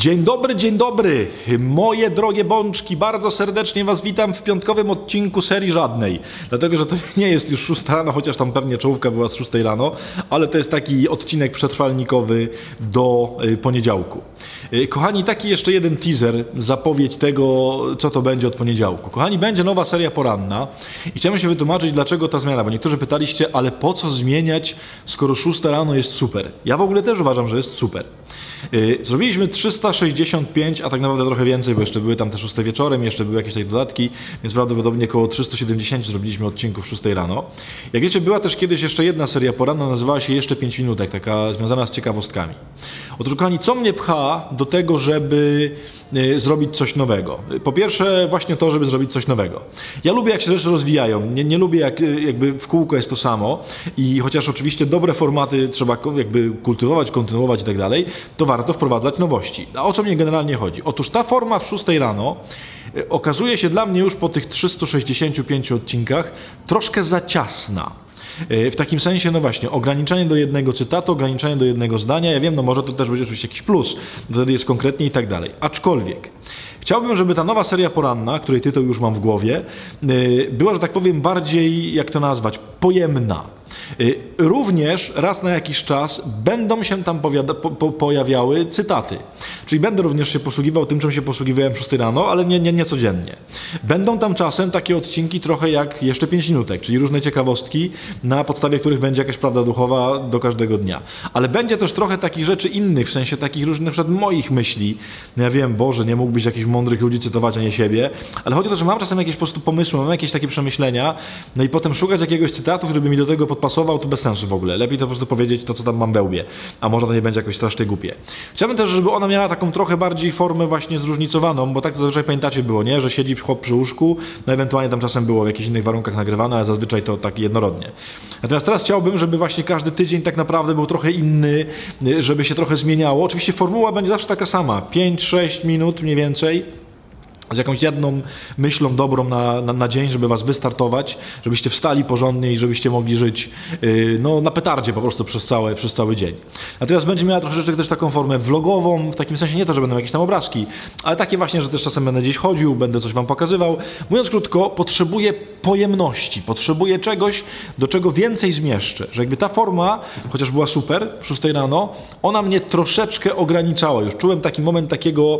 Dzień dobry, dzień dobry, moje drogie bączki, bardzo serdecznie Was witam w piątkowym odcinku serii żadnej, dlatego, że to nie jest już 6 rano, chociaż tam pewnie czołówka była z 6 rano, ale to jest taki odcinek przetrwalnikowy do y, poniedziałku. Y, Kochani, taki jeszcze jeden teaser, zapowiedź tego, co to będzie od poniedziałku. Kochani, będzie nowa seria poranna i chciałem się wytłumaczyć, dlaczego ta zmiana, bo niektórzy pytaliście, ale po co zmieniać, skoro 6 rano jest super. Ja w ogóle też uważam, że jest super. Y, Zrobiliśmy 365, a tak naprawdę trochę więcej, bo jeszcze były tam te 6 wieczorem, jeszcze były jakieś takie dodatki, więc prawdopodobnie około 370 zrobiliśmy odcinków 6 rano. Jak wiecie, była też kiedyś jeszcze jedna seria poranna, nazywała się Jeszcze 5 minutek, taka związana z ciekawostkami. Otóż kochani, co mnie pcha do tego, żeby y, zrobić coś nowego? Po pierwsze właśnie to, żeby zrobić coś nowego. Ja lubię jak się rzeczy rozwijają, nie, nie lubię jak y, jakby w kółko jest to samo i chociaż oczywiście dobre formaty trzeba jakby kultywować, kontynuować i tak dalej, to warto wprowadzać nowości. A o co mnie generalnie chodzi? Otóż ta forma w 6 rano y, okazuje się dla mnie już po tych 365 odcinkach troszkę za ciasna. Y, W takim sensie, no właśnie, ograniczenie do jednego cytatu, ograniczenie do jednego zdania. Ja wiem, no może to też będzie oczywiście jakiś plus, wtedy jest konkretnie i tak dalej. Aczkolwiek, chciałbym, żeby ta nowa seria poranna, której tytuł już mam w głowie, y, była, że tak powiem, bardziej, jak to nazwać, pojemna. Y, Również raz na jakiś czas będą się tam po, po, pojawiały cytaty. Czyli będę również się posługiwał tym, czym się posługiwałem 6 rano, ale nie, nie, nie codziennie. Będą tam czasem takie odcinki trochę jak jeszcze 5 minutek, czyli różne ciekawostki, na podstawie których będzie jakaś prawda duchowa do każdego dnia. Ale będzie też trochę takich rzeczy innych, w sensie takich różnych przykład moich myśli. Ja wiem, Boże, nie mógłbyś jakichś mądrych ludzi cytować, a nie siebie, ale chodzi o to, że mam czasem jakieś po prostu pomysły, mam jakieś takie przemyślenia, no i potem szukać jakiegoś cytatu, który by mi do tego podpasował, to bez sensu w ogóle. Lepiej to po prostu powiedzieć to, co tam mam we łbie, a może to nie będzie jakoś strasznie głupie. Chciałbym też, żeby ona miała taką trochę bardziej formę właśnie zróżnicowaną, bo tak to zazwyczaj pamiętacie było, nie? Że siedzi chłop przy łóżku, no ewentualnie tam czasem było w jakichś innych warunkach nagrywane, ale zazwyczaj to tak jednorodnie. Natomiast teraz chciałbym, żeby właśnie każdy tydzień tak naprawdę był trochę inny, żeby się trochę zmieniało. Oczywiście formuła będzie zawsze taka sama, 5-6 minut mniej więcej z jakąś jedną myślą dobrą na, na, na dzień, żeby was wystartować, żebyście wstali porządnie i żebyście mogli żyć yy, no, na petardzie po prostu przez, całe, przez cały dzień. Natomiast będzie miała troszeczkę też taką formę vlogową, w takim sensie nie to, że będą jakieś tam obrazki, ale takie właśnie, że też czasem będę gdzieś chodził, będę coś wam pokazywał. Mówiąc krótko, potrzebuję pojemności, potrzebuję czegoś, do czego więcej zmieszczę. Że jakby ta forma, chociaż była super, 6 rano, ona mnie troszeczkę ograniczała. Już czułem taki moment takiego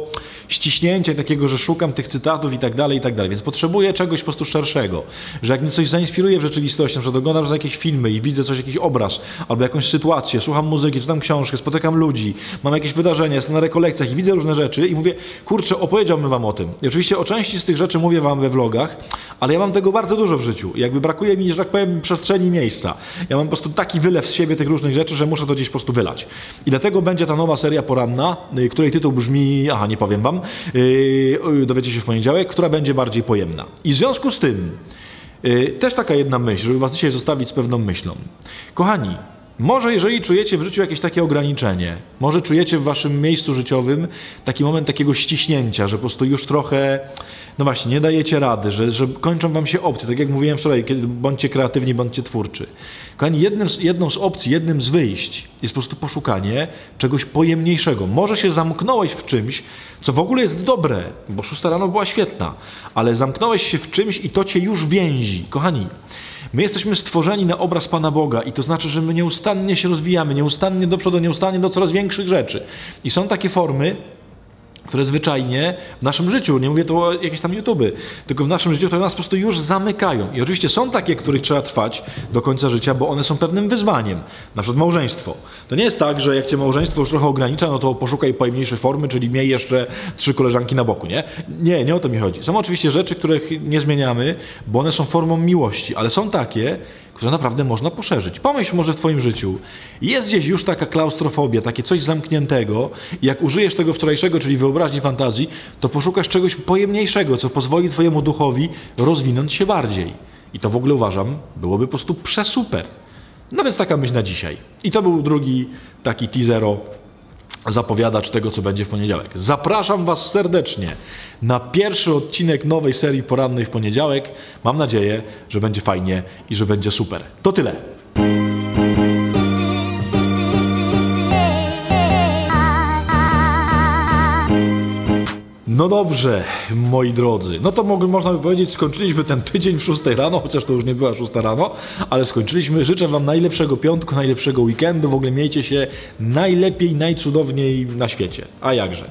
ściśnięcia, takiego, że szukam tych cytatów i tak dalej, i tak dalej. Więc potrzebuję czegoś po prostu szerszego. Że jak mnie coś zainspiruje w rzeczywistości, na przykład oglądam jakieś filmy i widzę coś, jakiś obraz, albo jakąś sytuację, słucham muzyki, czytam książkę, spotykam ludzi, mam jakieś wydarzenie, jestem na rekolekcjach i widzę różne rzeczy i mówię, kurczę, opowiedziałbym wam o tym. I oczywiście o części z tych rzeczy mówię wam we vlogach, ale ja mam tego bardzo dużo w życiu. Jakby brakuje mi, że tak powiem, przestrzeni miejsca. Ja mam po prostu taki wylew z siebie tych różnych rzeczy, że muszę to gdzieś po prostu wylać. I dlatego będzie ta nowa seria poranna, y, której tytuł brzmi, aha, nie powiem wam, yy, dowiecie się w poniedziałek, która będzie bardziej pojemna. I w związku z tym, yy, też taka jedna myśl, żeby was dzisiaj zostawić z pewną myślą. Kochani, może jeżeli czujecie w życiu jakieś takie ograniczenie, może czujecie w waszym miejscu życiowym taki moment takiego ściśnięcia, że po prostu już trochę, no właśnie, nie dajecie rady, że, że kończą wam się opcje. Tak jak mówiłem wczoraj, kiedy bądźcie kreatywni, bądźcie twórczy. Kochani, jednym z, jedną z opcji, jednym z wyjść jest po prostu poszukanie czegoś pojemniejszego. Może się zamknąłeś w czymś, co w ogóle jest dobre, bo szósta rano była świetna, ale zamknąłeś się w czymś i to cię już więzi. Kochani, My jesteśmy stworzeni na obraz Pana Boga i to znaczy, że my nieustannie się rozwijamy, nieustannie do przodu, nieustannie do coraz większych rzeczy. I są takie formy, które zwyczajnie w naszym życiu, nie mówię tu o jakieś tam YouTube, tylko w naszym życiu, które nas po prostu już zamykają. I oczywiście są takie, których trzeba trwać do końca życia, bo one są pewnym wyzwaniem. Na przykład małżeństwo. To nie jest tak, że jak cię małżeństwo już trochę ogranicza, no to poszukaj pojemniejszej formy, czyli miej jeszcze trzy koleżanki na boku, nie? Nie, nie o to mi chodzi. Są oczywiście rzeczy, których nie zmieniamy, bo one są formą miłości, ale są takie, które naprawdę można poszerzyć. Pomyśl może w Twoim życiu, jest gdzieś już taka klaustrofobia, takie coś zamkniętego jak użyjesz tego wczorajszego, czyli wyobraźni fantazji, to poszukasz czegoś pojemniejszego, co pozwoli Twojemu duchowi rozwinąć się bardziej. I to w ogóle uważam, byłoby po prostu przesuper. No więc taka myśl na dzisiaj. I to był drugi taki teasero zapowiadacz tego, co będzie w poniedziałek. Zapraszam Was serdecznie na pierwszy odcinek nowej serii porannej w poniedziałek. Mam nadzieję, że będzie fajnie i że będzie super. To tyle. No dobrze, moi drodzy. No to mogę, można by powiedzieć, skończyliśmy ten tydzień w 6 rano, chociaż to już nie była 6 rano, ale skończyliśmy. Życzę Wam najlepszego piątku, najlepszego weekendu. W ogóle miejcie się najlepiej, najcudowniej na świecie. A jakże.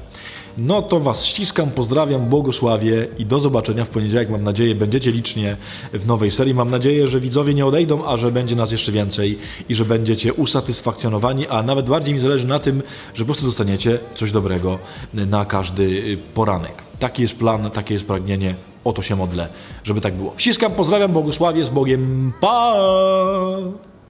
No to Was ściskam, pozdrawiam, błogosławię i do zobaczenia w poniedziałek. Mam nadzieję, będziecie licznie w nowej serii. Mam nadzieję, że widzowie nie odejdą, a że będzie nas jeszcze więcej i że będziecie usatysfakcjonowani, a nawet bardziej mi zależy na tym, że po prostu dostaniecie coś dobrego na każdy poranek. Taki jest plan, takie jest pragnienie. O to się modlę, żeby tak było. Ściskam, pozdrawiam, błogosławię, z Bogiem. Pa!